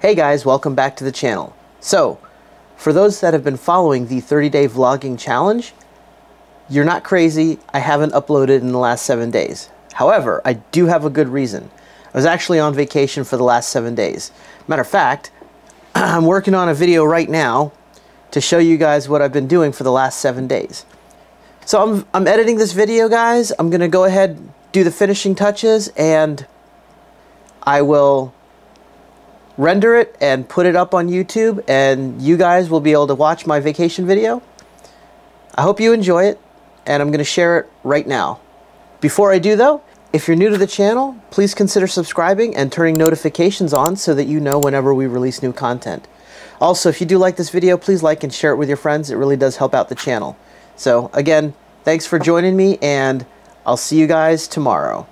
Hey guys, welcome back to the channel. So, for those that have been following the 30 day vlogging challenge, you're not crazy, I haven't uploaded in the last seven days. However, I do have a good reason. I was actually on vacation for the last seven days. Matter of fact, I'm working on a video right now to show you guys what I've been doing for the last seven days. So I'm, I'm editing this video, guys. I'm going to go ahead, do the finishing touches, and I will render it and put it up on YouTube, and you guys will be able to watch my vacation video. I hope you enjoy it, and I'm going to share it right now. Before I do, though, if you're new to the channel, please consider subscribing and turning notifications on so that you know whenever we release new content. Also, if you do like this video, please like and share it with your friends. It really does help out the channel. So again, thanks for joining me and I'll see you guys tomorrow.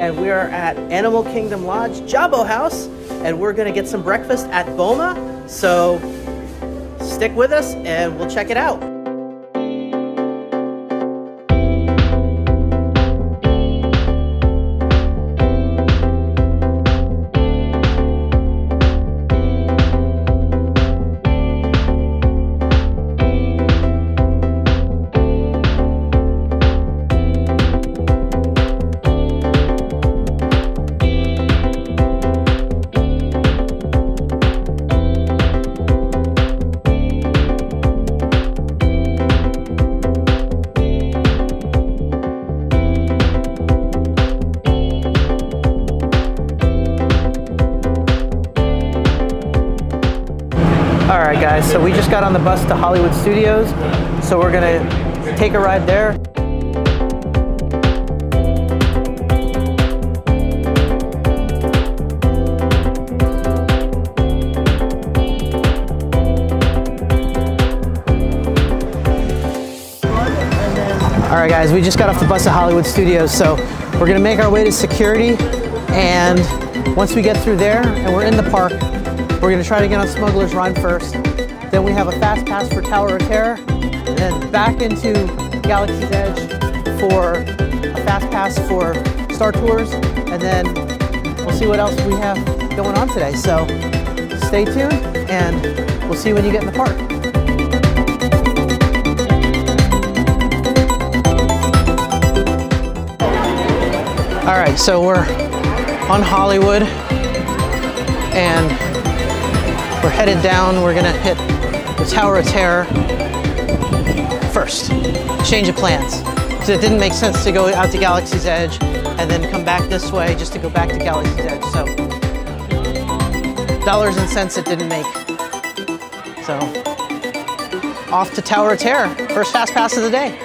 And we are at Animal Kingdom Lodge Jambo House, and we're gonna get some breakfast at Boma. So stick with us, and we'll check it out. All right, guys, so we just got on the bus to Hollywood Studios, so we're gonna take a ride there. All right, guys, we just got off the bus at Hollywood Studios, so we're gonna make our way to security, and once we get through there and we're in the park, we're gonna try to get on Smuggler's Run first. Then we have a fast pass for Tower of Terror, and then back into Galaxy's Edge for a fast pass for Star Tours, and then we'll see what else we have going on today. So stay tuned, and we'll see when you get in the park. All right, so we're on Hollywood, and we're headed down. We're gonna hit the Tower of Terror first. Change of plans. So it didn't make sense to go out to Galaxy's Edge and then come back this way just to go back to Galaxy's Edge. So dollars and cents it didn't make. So off to Tower of Terror. First fast pass of the day.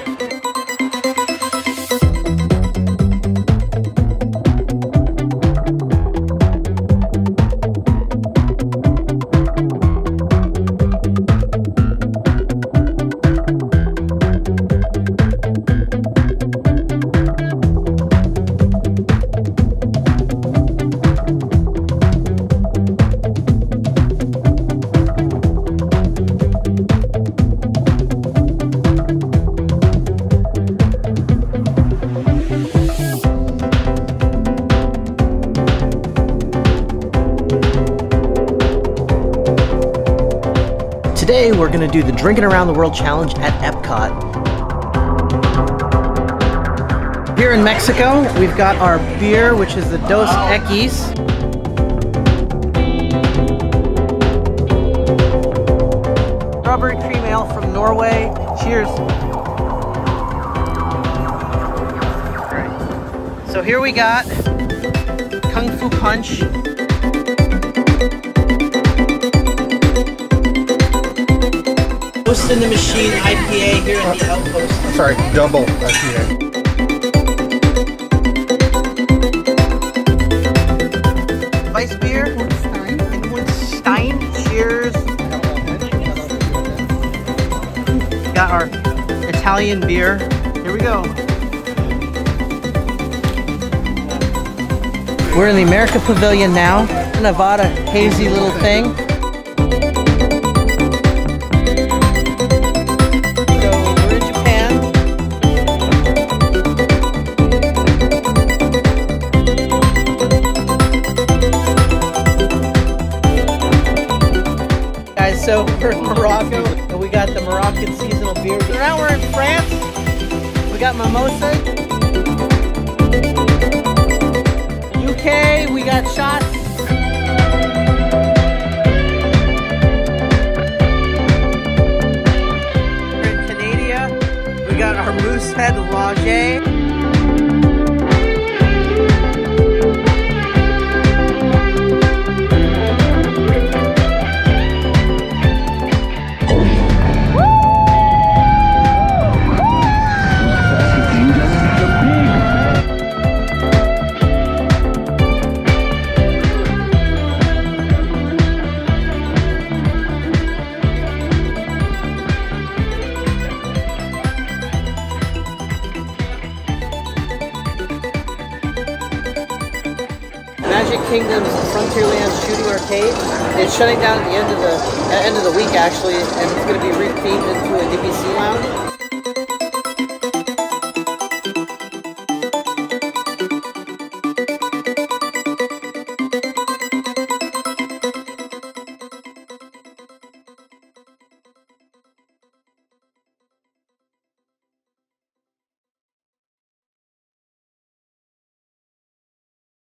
Today we're going to do the Drinking Around the World Challenge at Epcot. Here in Mexico, we've got our beer, which is the Dos Equis. Strawberry cream ale from Norway. Cheers. So here we got Kung Fu Punch. Ghost in the Machine IPA here at the Outpost. Sorry, double IPA. Weiss beer. Stein. Cheers. Got our Italian beer. Here we go. We're in the America Pavilion now. Nevada hazy little thing. So we're in Morocco and we got the Moroccan seasonal beer. So now we're in France. We got mimosa. UK, we got shots. We're in Canada. We got our Moosehead Lager. Kingdom's Frontierland Shooting Arcade. It's shutting down at the end of the end of the week actually, and it's going to be rethemed into a DVC